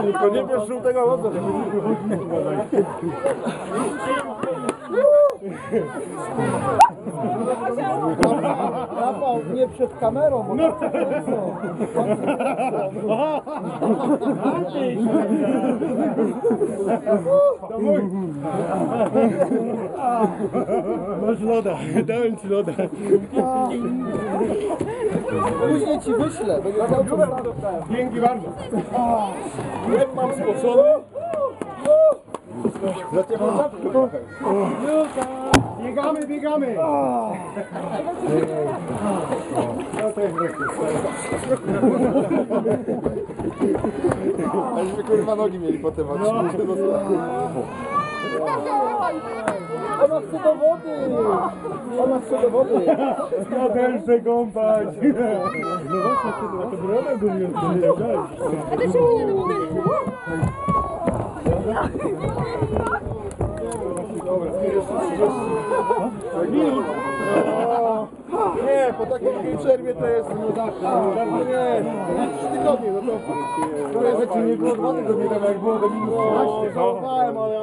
Tylko nie bierz żółtego wodza. Rafał, nie przed kamerą, bo no. Masz loda, dałem ci loda. później ci wyślę. To Dzięki bardzo. Jak mam spocony? Biegamy, biegamy. To wreszcie. Aśmy kurwa nogi mieli potem, a no. Ona chce do wody! Ona chce do wody! Ja też chcę kąpać. No właśnie, to broda go nie odbierałeś. A ty się nie do wody. Минут. Nie, po takiej przerwie to jest no zawsze. No nie, trzy tygodnie, no to to jest jak nie było dwa tygodnie temu, jak było do minus 13. Załapałem, ale ja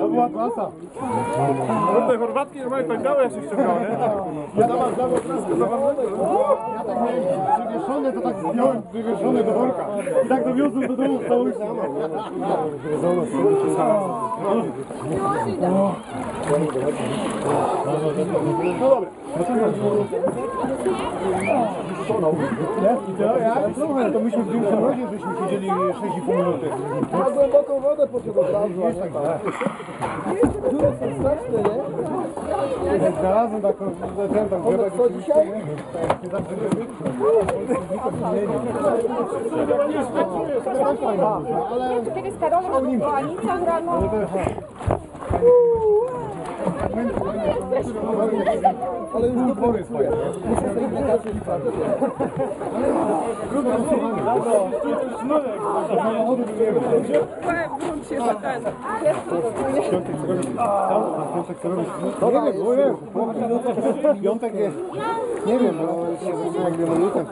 To była klasa. No te Chorwatki normalnie tak dały, jak się ściągało, nie? Ja dawam, dawam klaskę zawartego. Ja tak miałem przywieszone, to tak zdjąłem przywieszone do worka. I tak dowiozłem do domu w całości. No dobra. I to ja? Słuchaj, to myśmy w większym rodzie, żeśmy siedzieli 6,5 minuty. Na głęboką wodę poszedł od razu, a nie tak. Dziury są straszne, nie? Znalazłem taką, ten tam co dzisiaj? Nie, to kiedy z Karolem odwołali, co rano. Ale już nie pracuję. Muszę sobie się za ten. Nie wiem, bo piątek jest, nie wiem, no się jak.